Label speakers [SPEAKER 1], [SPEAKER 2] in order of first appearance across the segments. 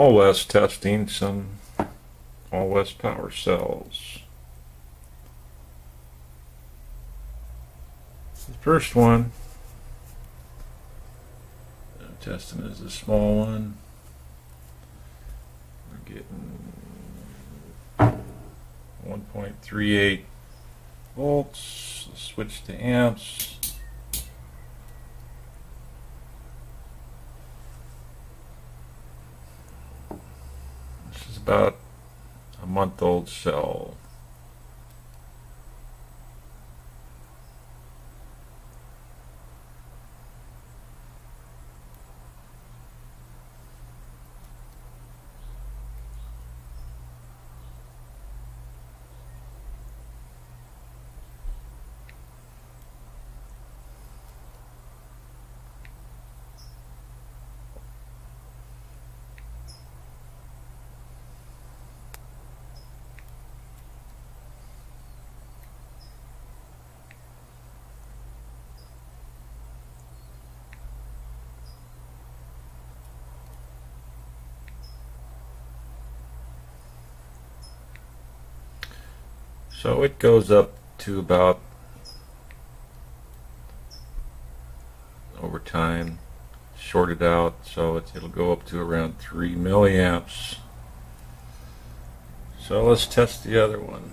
[SPEAKER 1] Allwest testing some Allwest power cells. The first one I'm testing is a small one. We're getting 1.38 volts. Switch to amps. About a month old cell. So it goes up to about over time shorted out so it, it'll go up to around 3 milliamps. So let's test the other one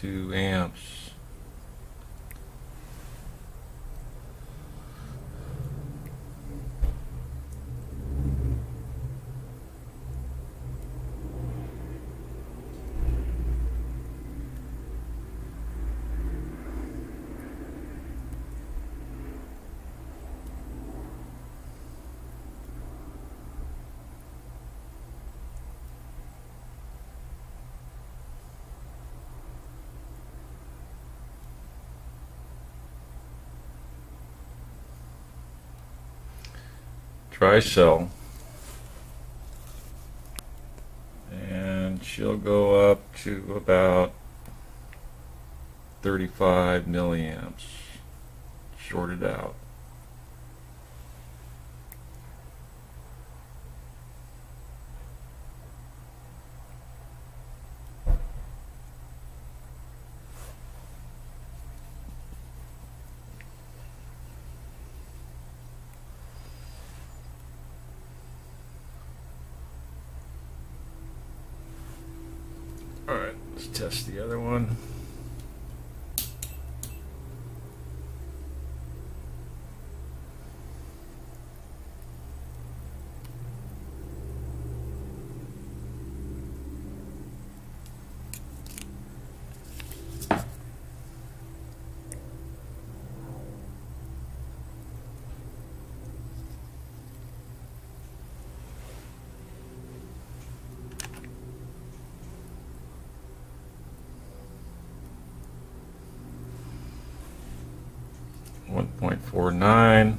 [SPEAKER 1] to amps try cell and she'll go up to about 35 milliamps shorted out let's test the other one. 1.49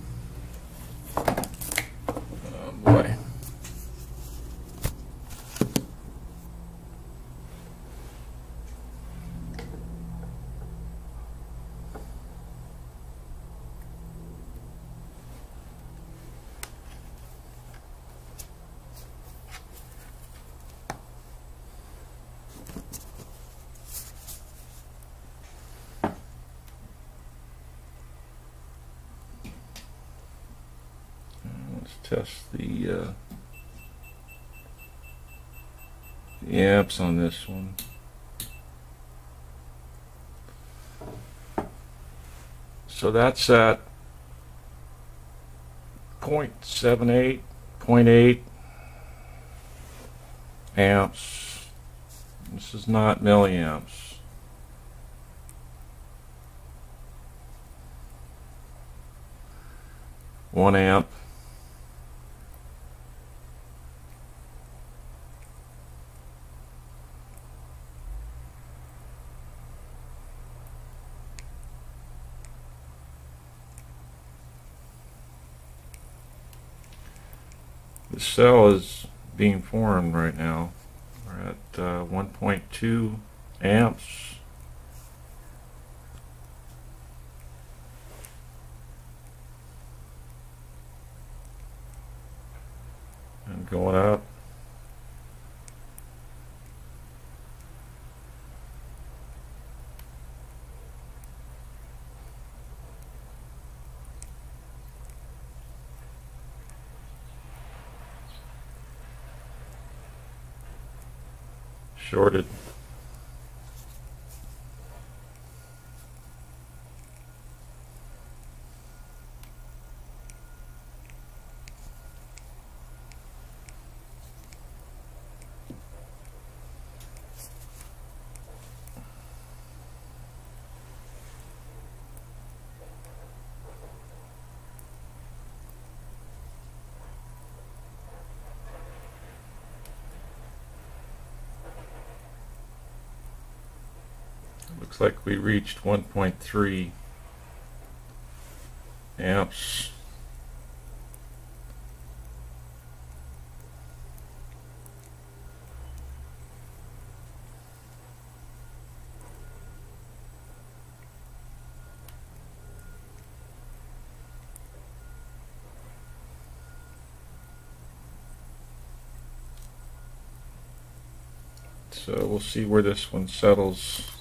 [SPEAKER 1] Let's test the, uh, the amps on this one. So that's at 0.78, 0.8 amps. This is not milliamps. One amp. Cell is being formed right now. We're at uh, 1.2 amps. And going up. Shorted. Looks like we reached 1.3 amps. So we'll see where this one settles.